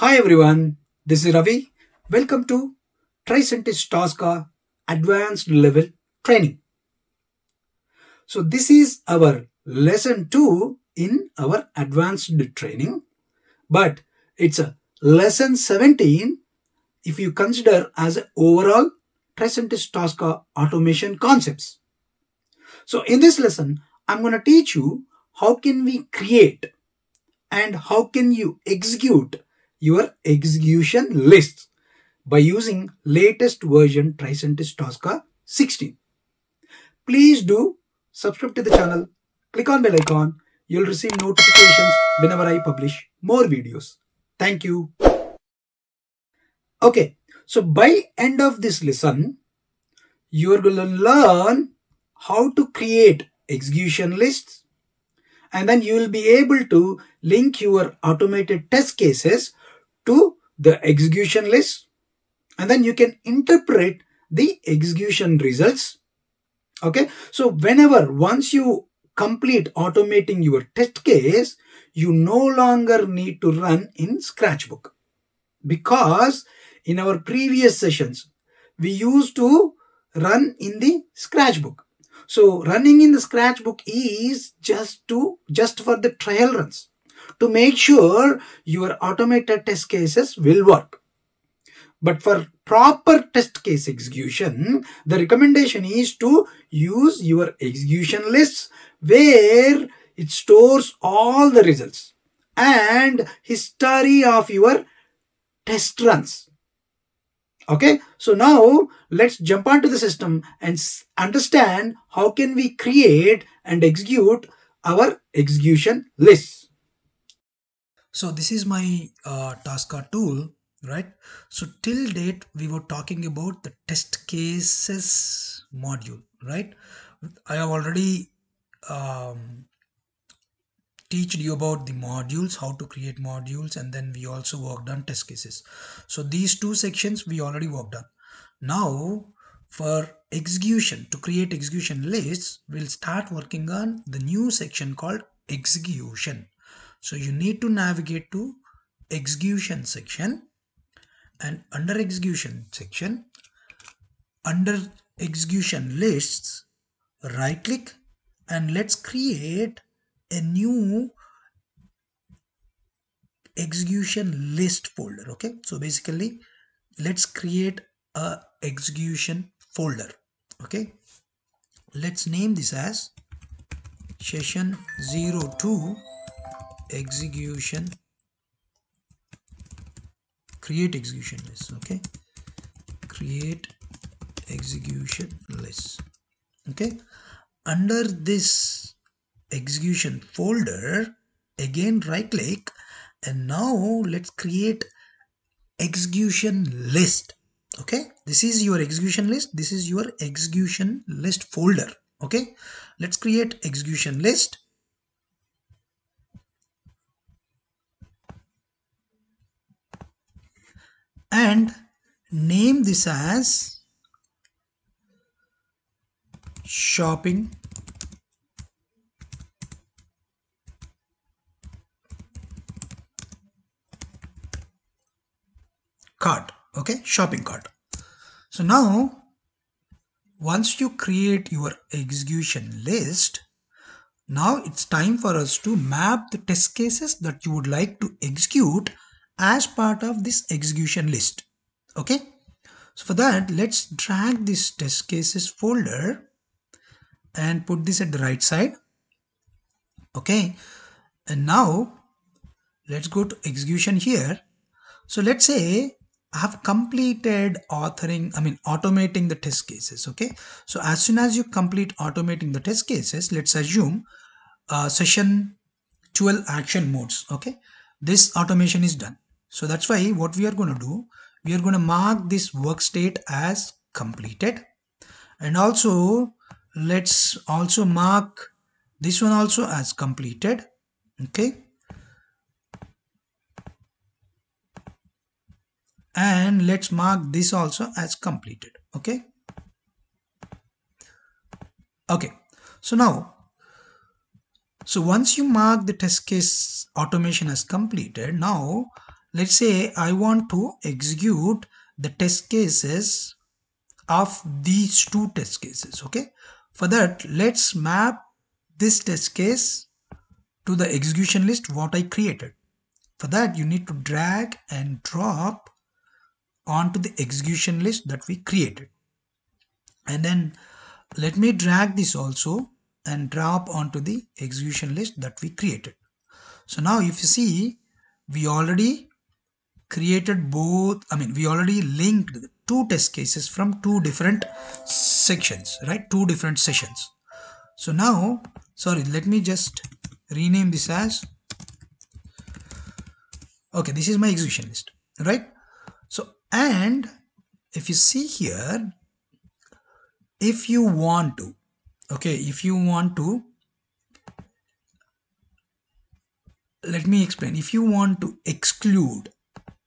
Hi everyone, this is Ravi. Welcome to Tricentis Tosca Advanced Level Training. So this is our lesson 2 in our advanced training, but it's a lesson 17 if you consider as a overall Tricentis Tosca automation concepts. So in this lesson, I'm going to teach you how can we create and how can you execute your execution lists by using latest version Tricentis Tosca 16. Please do subscribe to the channel, click on bell icon, you'll receive notifications whenever I publish more videos. Thank you. Okay, so by end of this lesson, you are going to learn how to create execution lists and then you will be able to link your automated test cases to the execution list. And then you can interpret the execution results. Okay? So whenever once you complete automating your test case you no longer need to run in scratchbook. Because in our previous sessions we used to run in the scratchbook. So running in the scratchbook is just to just for the trial runs to make sure your automated test cases will work. But for proper test case execution, the recommendation is to use your execution lists where it stores all the results and history of your test runs. Okay, so now let's jump onto the system and understand how can we create and execute our execution lists. So this is my uh, Tosca tool, right? So till date, we were talking about the test cases module, right? I have already um, teached you about the modules, how to create modules, and then we also worked on test cases. So these two sections we already worked on. Now for execution, to create execution lists, we'll start working on the new section called execution so you need to navigate to execution section and under execution section, under execution lists, right click and let's create a new execution list folder. Okay. So basically let's create a execution folder. Okay. Let's name this as session 02 execution. Create execution list okay? Create execution list okay? Under this execution folder again right click and now let's create execution list okay? This is your execution list. This is your execution list folder okay? Let's create execution list and name this as shopping. Cart okay shopping cart. So now once you create your execution list now it's time for us to map the test cases that you would like to execute as part of this execution list. Okay? So for that let's drag this test cases folder and put this at the right side. Okay? And now let's go to execution here. So let's say I have completed authoring, I mean automating the test cases, okay? So as soon as you complete automating the test cases, let's assume uh, session 12 action modes, okay? This automation is done. So that's why what we are going to do, we are going to mark this work state as completed. And also let's also mark this one also as completed. Okay. And let's mark this also as completed. Okay. Okay. So now so once you mark the test case automation as completed, now let's say I want to execute the test cases of these two test cases okay? For that let's map this test case to the execution list what I created. For that you need to drag and drop onto the execution list that we created. And then let me drag this also and drop onto the execution list that we created. So now if you see we already created both I mean we already linked two test cases from two different sections right? Two different sessions. So now sorry let me just rename this as okay this is my execution list right? So and if you see here if you want to okay if you want to let me explain. If you want to exclude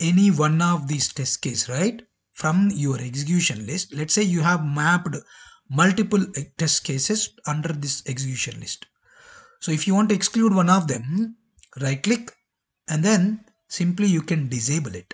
any one of these test case right from your execution list let's say you have mapped multiple eh, test cases under this execution list. So if you want to exclude one of them right click and then simply you can disable it.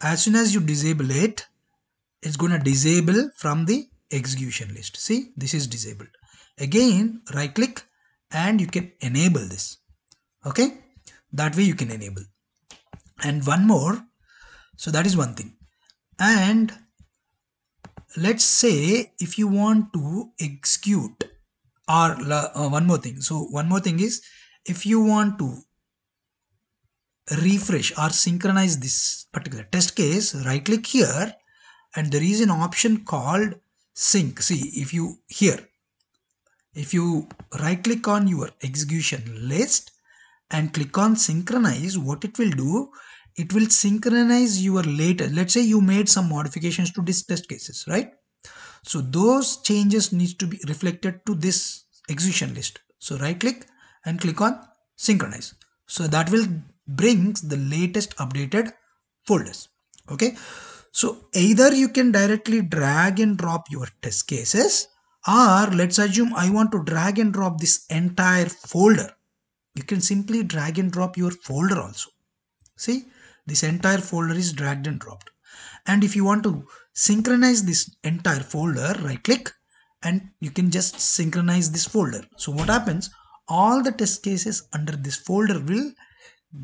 As soon as you disable it it's going to disable from the execution list. See this is disabled. Again right click and you can enable this. Okay? That way you can enable and one more. So that is one thing. And let's say if you want to execute or uh, one more thing. So one more thing is if you want to refresh or synchronize this particular test case right click here and there is an option called sync. See if you here if you right click on your execution list and click on synchronize what it will do? It will synchronize your later. Let's say you made some modifications to this test cases right? So those changes needs to be reflected to this execution list. So right click and click on synchronize. So that will brings the latest updated folders okay? So either you can directly drag and drop your test cases or let's assume I want to drag and drop this entire folder you can simply drag and drop your folder also. See this entire folder is dragged and dropped. And if you want to synchronize this entire folder right click and you can just synchronize this folder. So what happens? All the test cases under this folder will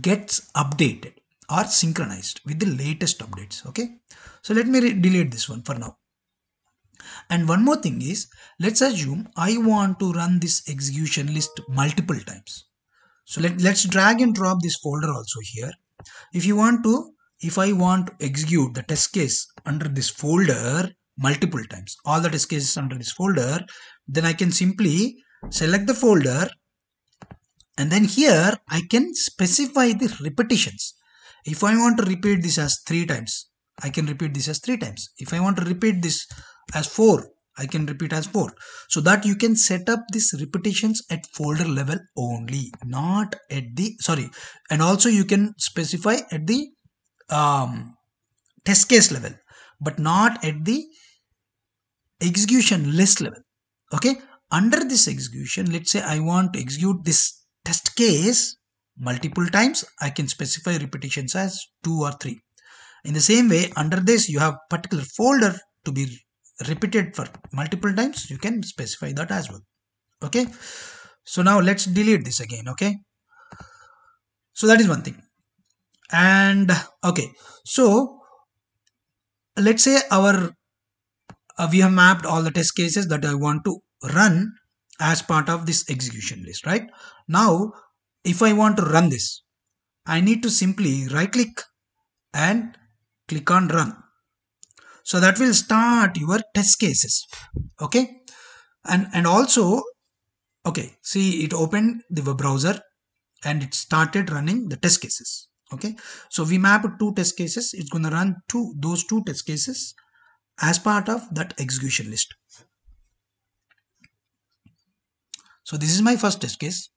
gets updated or synchronized with the latest updates okay? So let me delete this one for now. And one more thing is let's assume I want to run this execution list multiple times so let, let's drag and drop this folder also here. If you want to if I want to execute the test case under this folder multiple times all the test cases under this folder then I can simply select the folder. And then here I can specify the repetitions. If I want to repeat this as three times I can repeat this as three times. If I want to repeat this as four I can repeat as 4 so that you can set up these repetitions at folder level only not at the sorry. And also you can specify at the um, test case level but not at the execution list level. Okay? Under this execution let's say I want to execute this test case multiple times I can specify repetitions as 2 or 3 in the same way under this you have particular folder to be repeated for multiple times you can specify that as well. Okay? So now let's delete this again okay? So that is one thing. And okay. So let's say our uh, we have mapped all the test cases that I want to run as part of this execution list right? Now if I want to run this I need to simply right click and click on run so that will start your test cases. Okay? And and also okay see it opened the web browser and it started running the test cases. Okay? So we map two test cases. It's going to run two those two test cases as part of that execution list. So this is my first test case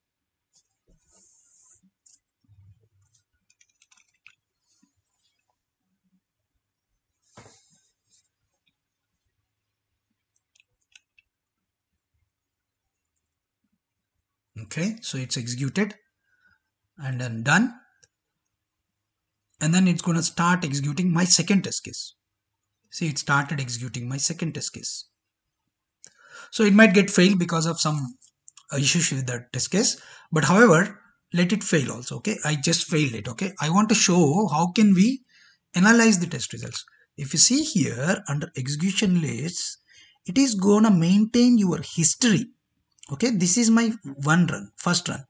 okay so it's executed and then done. And then it's going to start executing my second test case. See it started executing my second test case. So it might get failed because of some issues with the test case. But however let it fail also okay? I just failed it okay? I want to show how can we analyze the test results. If you see here under execution lists it is gonna maintain your history okay this is my one run first run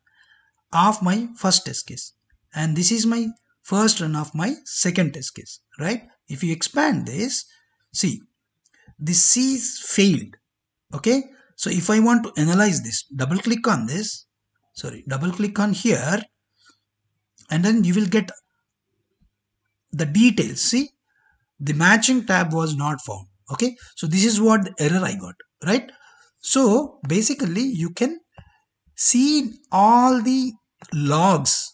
of my first test case. And this is my first run of my second test case right? If you expand this see this is failed okay? So if i want to analyze this double click on this sorry double click on here and then you will get the details. See the matching tab was not found okay? So this is what the error i got right so basically you can see all the logs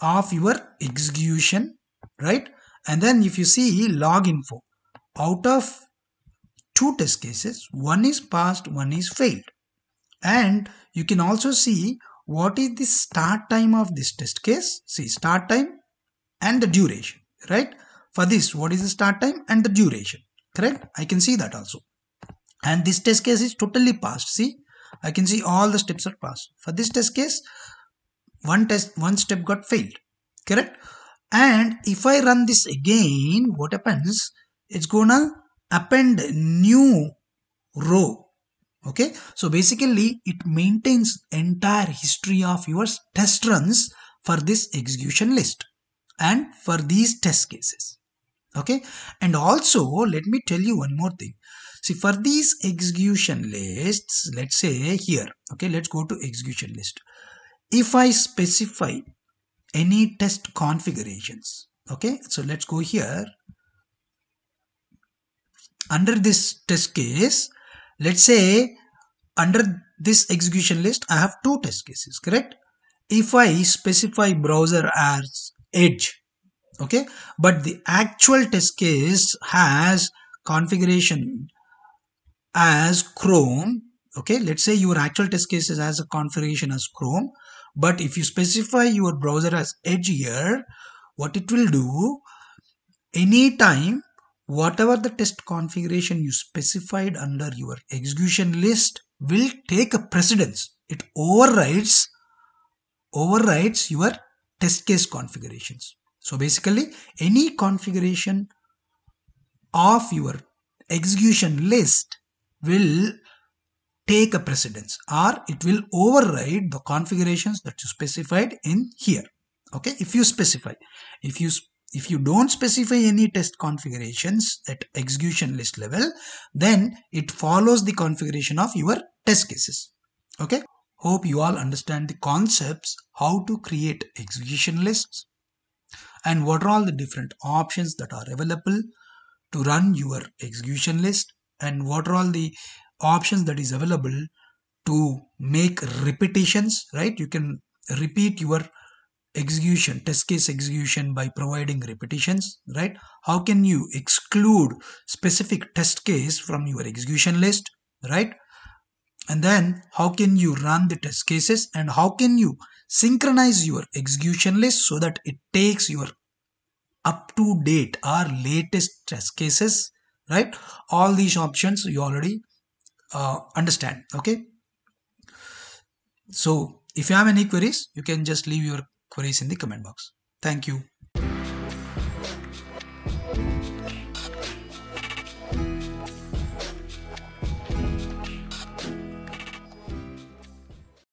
of your execution right? And then if you see log info out of two test cases one is passed one is failed. And you can also see what is the start time of this test case. See start time and the duration right? For this what is the start time and the duration correct? I can see that also and this test case is totally passed. See i can see all the steps are passed. For this test case one test one step got failed correct? And if i run this again what happens? It's gonna append new row okay? So basically it maintains entire history of your test runs for this execution list and for these test cases okay? And also let me tell you one more thing see for these execution lists let's say here okay let's go to execution list. If i specify any test configurations okay so let's go here. Under this test case let's say under this execution list i have two test cases correct? If i specify browser as edge okay but the actual test case has configuration as chrome okay let's say your actual test case is as a configuration as chrome but if you specify your browser as edge here what it will do anytime whatever the test configuration you specified under your execution list will take a precedence. It overrides overrides your test case configurations. So basically any configuration of your execution list will take a precedence or it will override the configurations that you specified in here. Okay if you specify if you if you don't specify any test configurations at execution list level then it follows the configuration of your test cases. Okay hope you all understand the concepts how to create execution lists and what are all the different options that are available to run your execution list and what are all the options that is available to make repetitions right? You can repeat your execution test case execution by providing repetitions right? How can you exclude specific test case from your execution list right? And then how can you run the test cases and how can you synchronize your execution list so that it takes your up to date or latest test cases right? All these options you already uh, understand okay? So if you have any queries you can just leave your queries in the comment box. Thank you